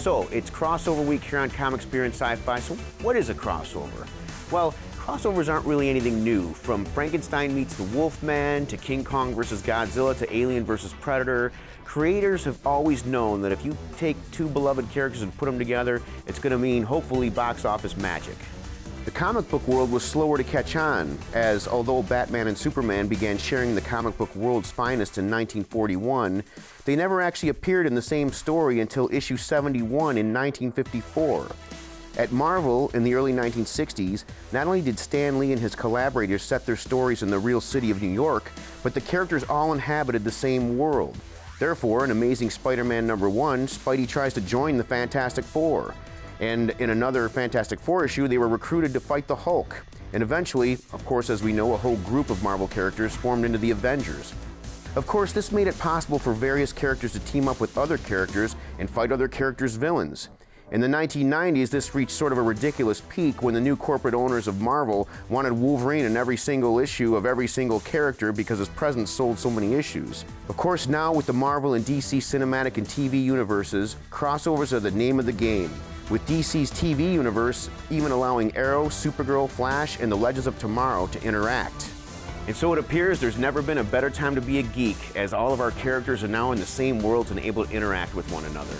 So, it's crossover week here on Comic and Sci-Fi. So, what is a crossover? Well, crossovers aren't really anything new. From Frankenstein meets the Wolfman to King Kong versus Godzilla to Alien versus Predator, creators have always known that if you take two beloved characters and put them together, it's going to mean hopefully box office magic. The comic book world was slower to catch on, as although Batman and Superman began sharing the comic book world's finest in 1941, they never actually appeared in the same story until issue 71 in 1954. At Marvel in the early 1960s, not only did Stan Lee and his collaborators set their stories in the real city of New York, but the characters all inhabited the same world. Therefore, in Amazing Spider-Man number 1, Spidey tries to join the Fantastic Four. And in another Fantastic Four issue, they were recruited to fight the Hulk. And eventually, of course, as we know, a whole group of Marvel characters formed into the Avengers. Of course, this made it possible for various characters to team up with other characters and fight other characters' villains. In the 1990s, this reached sort of a ridiculous peak when the new corporate owners of Marvel wanted Wolverine in every single issue of every single character because his presence sold so many issues. Of course, now with the Marvel and DC cinematic and TV universes, crossovers are the name of the game with DC's TV universe even allowing Arrow, Supergirl, Flash, and the Legends of Tomorrow to interact. And so it appears there's never been a better time to be a geek, as all of our characters are now in the same worlds and able to interact with one another.